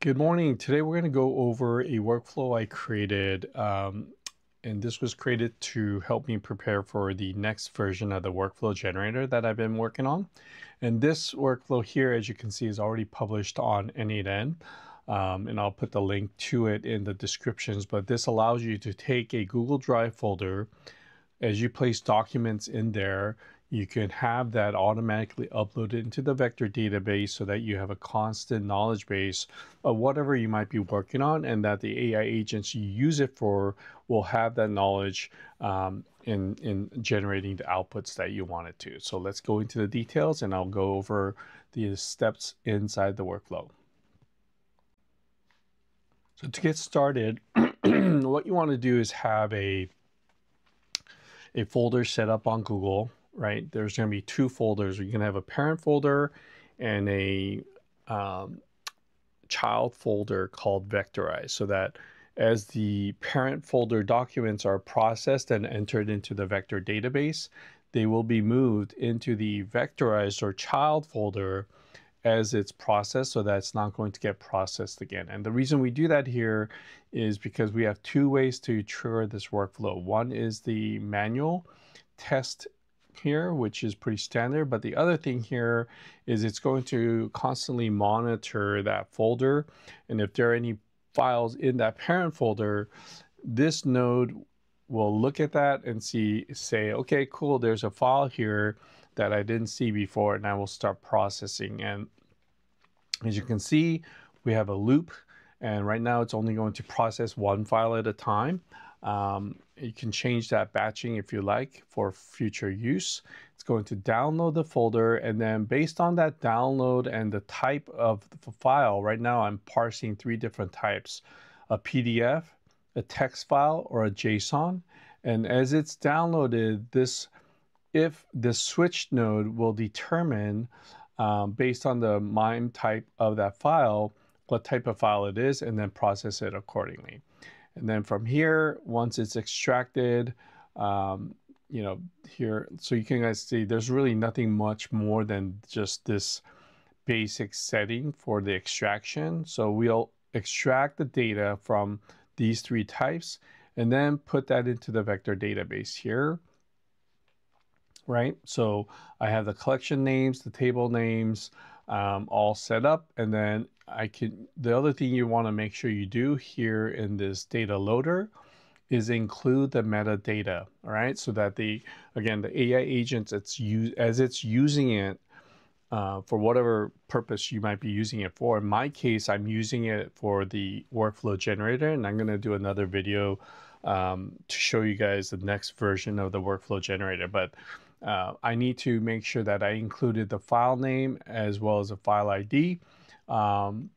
Good morning. Today we're going to go over a workflow I created, um, and this was created to help me prepare for the next version of the workflow generator that I've been working on. And this workflow here, as you can see, is already published on N8N, um, and I'll put the link to it in the descriptions. But this allows you to take a Google Drive folder, as you place documents in there, you can have that automatically uploaded into the vector database so that you have a constant knowledge base of whatever you might be working on and that the AI agents you use it for will have that knowledge um, in, in generating the outputs that you want it to. So let's go into the details and I'll go over the steps inside the workflow. So to get started, what you want to do is have a a folder set up on Google right? There's going to be two folders. You're going to have a parent folder and a um, child folder called vectorized so that as the parent folder documents are processed and entered into the vector database, they will be moved into the vectorized or child folder as it's processed so that it's not going to get processed again. And the reason we do that here is because we have two ways to trigger this workflow. One is the manual test here, which is pretty standard. But the other thing here is it's going to constantly monitor that folder. And if there are any files in that parent folder, this node will look at that and see, say, okay, cool, there's a file here that I didn't see before, and I will start processing. And as you can see, we have a loop, and right now it's only going to process one file at a time. Um, you can change that batching if you like for future use. It's going to download the folder and then based on that download and the type of the file, right now I'm parsing three different types, a PDF, a text file, or a JSON. And as it's downloaded, this if the switch node will determine um, based on the MIME type of that file, what type of file it is, and then process it accordingly. And then from here, once it's extracted, um, you know, here, so you can guys see there's really nothing much more than just this basic setting for the extraction. So we'll extract the data from these three types and then put that into the vector database here. Right, so I have the collection names, the table names, um, all set up, and then I can, the other thing you want to make sure you do here in this data loader is include the metadata, all right? So that the, again, the AI agents, it's use, as it's using it uh, for whatever purpose you might be using it for. In my case, I'm using it for the workflow generator, and I'm going to do another video um, to show you guys the next version of the workflow generator. But uh, I need to make sure that I included the file name as well as a file ID um,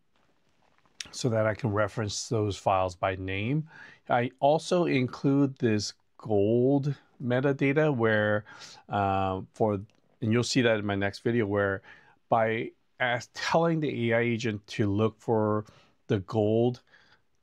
so that I can reference those files by name. I also include this gold metadata where uh, for, and you'll see that in my next video, where by as telling the AI agent to look for the gold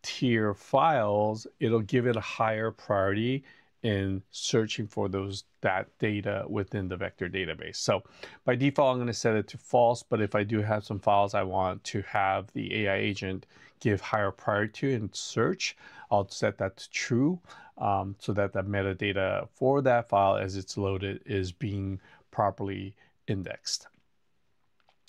tier files, it'll give it a higher priority in searching for those that data within the vector database. So by default, I'm going to set it to false, but if I do have some files I want to have the AI agent give higher priority in search, I'll set that to true um, so that the metadata for that file as it's loaded is being properly indexed.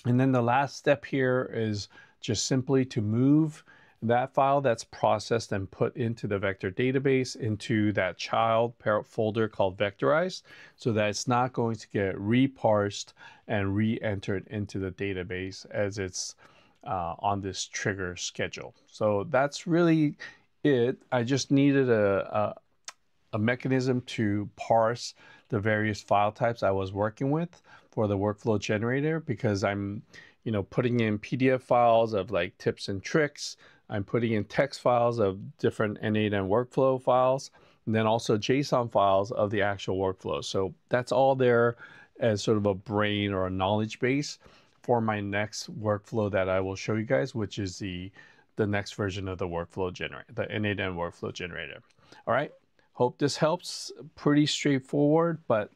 And then the last step here is just simply to move that file that's processed and put into the vector database into that child parent folder called vectorized so that it's not going to get reparsed and re-entered into the database as it's uh, on this trigger schedule. So that's really it. I just needed a, a, a mechanism to parse the various file types I was working with for the workflow generator because I'm you know putting in PDF files of like tips and tricks I'm putting in text files of different N8N workflow files, and then also JSON files of the actual workflow. So that's all there as sort of a brain or a knowledge base for my next workflow that I will show you guys, which is the, the next version of the workflow generator, the N8N workflow generator. All right, hope this helps. Pretty straightforward, but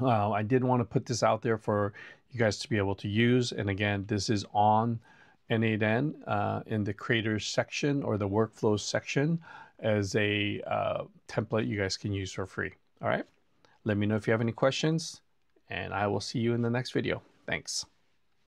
uh, I did want to put this out there for you guys to be able to use. And again, this is on N8N uh, in the creators section or the workflows section as a uh, template you guys can use for free. All right. Let me know if you have any questions and I will see you in the next video. Thanks.